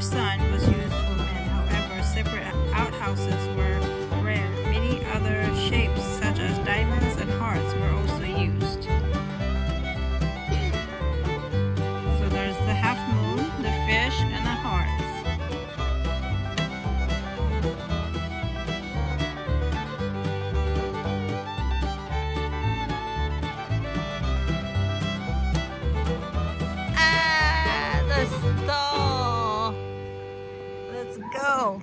Sun was used for men. However, separate outhouses were go.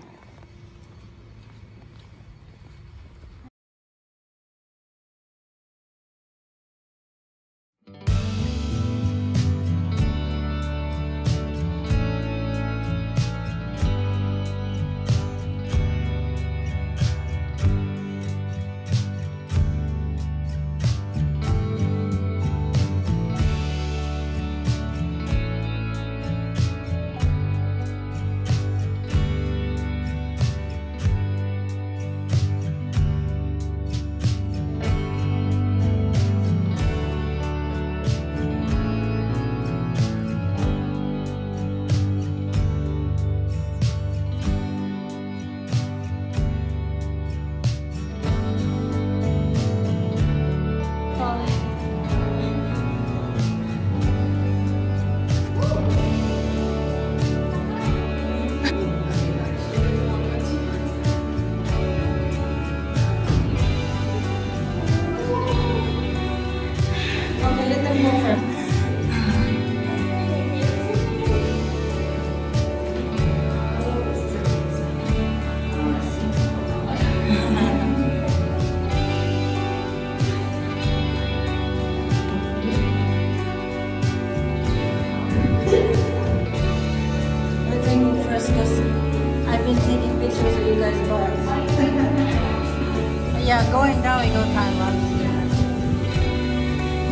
yeah, going down, we go time lapse.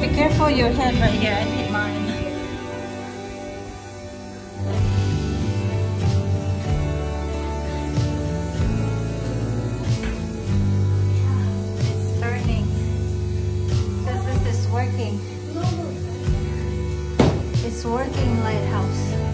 Be careful your head right here. I need mine. working. It's working lighthouse.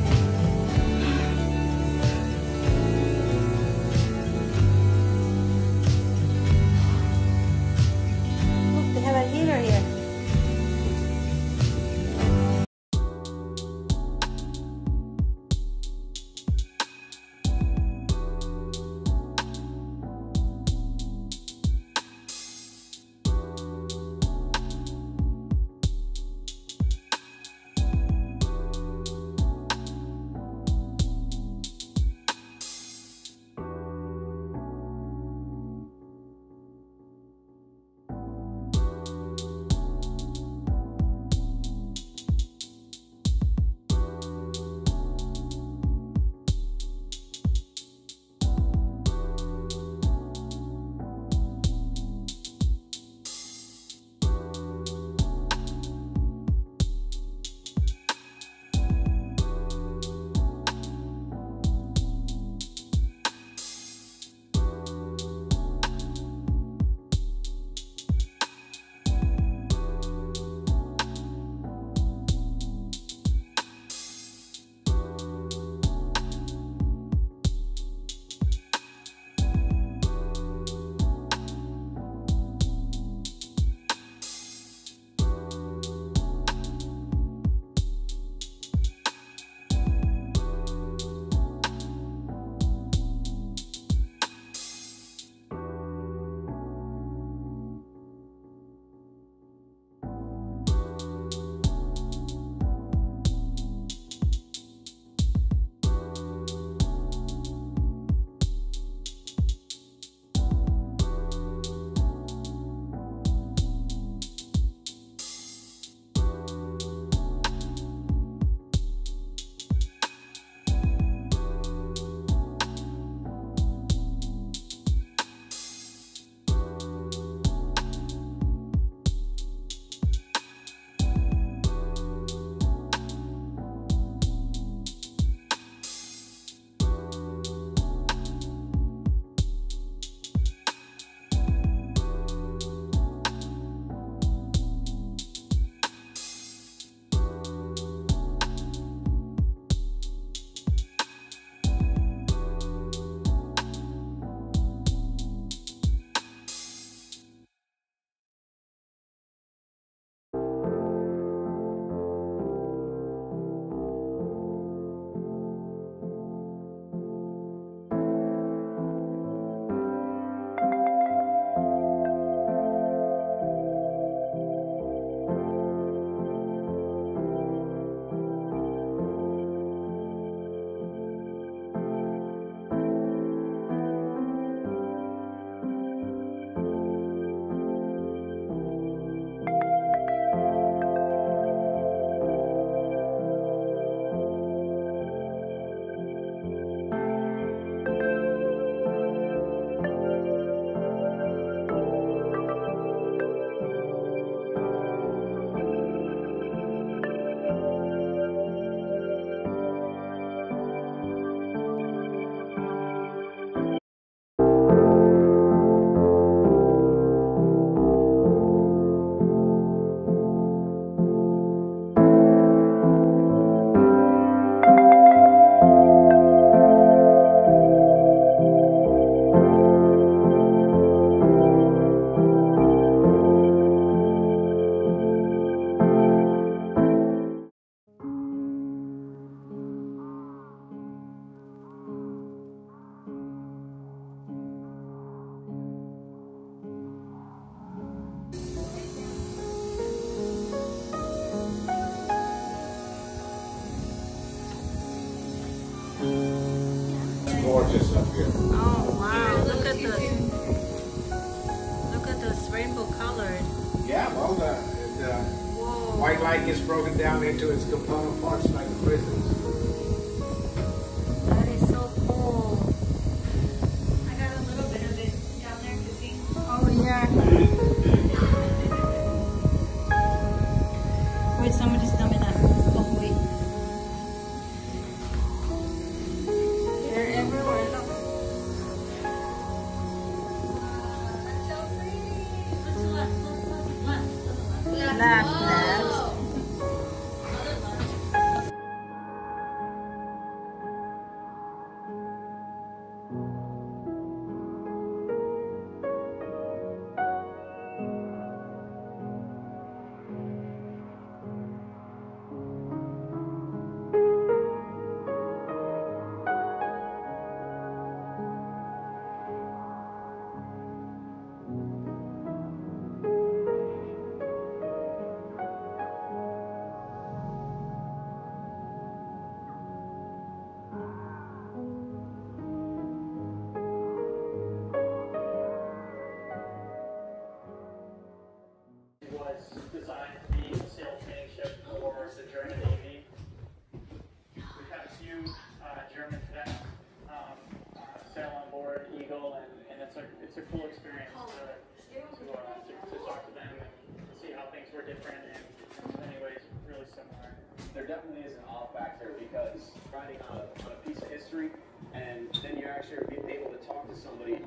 Gorgeous up here. Oh wow! Look at the look at this rainbow colored. Yeah, well, the, the uh, white light gets broken down into its component parts like the prisms. It's a it's a cool experience to to, uh, to, to talk to them and see how things were different and in many ways really similar. there definitely is an off factor because riding on a, on a piece of history and then you're actually able to talk to somebody